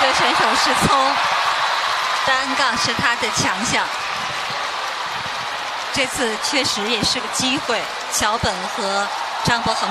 这选手是葱，单杠是他的强项。这次确实也是个机会，小本和张博恒。